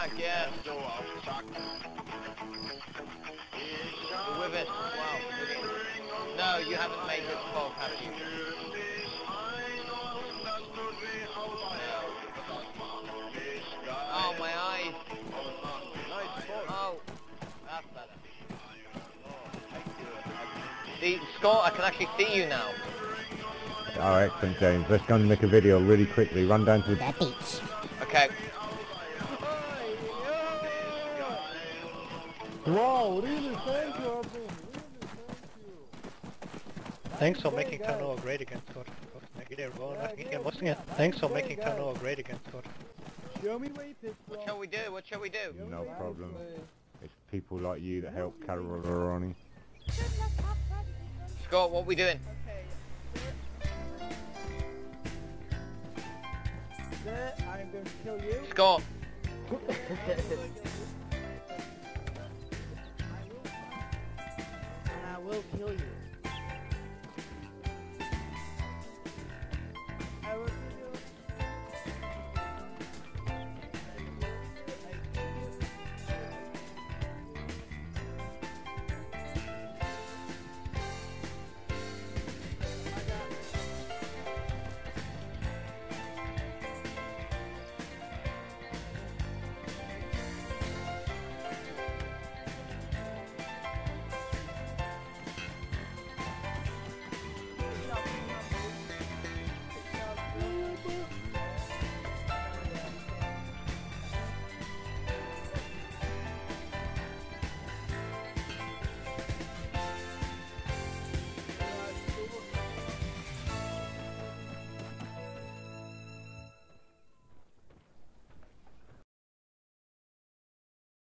back, yeah. You're with us. Wow. No, you haven't made this fog, have you? Oh, my eyes. Oh, that's better. See, Scott, I can actually see you now. Oh, excellent, James. Let's go and make a video really quickly. Run down to the... The beach. Okay. Wow, really thank you, Abdul. Really thank you. Thanks for making Tanoa great again, Scott. Thanks for making Tanoa great again, Scott. Show me where you picked What shall we do? What shall we do? No problem. It's people like you that help Carol Scott, what are we doing? There, I'm going to kill you. Scott, will kill you.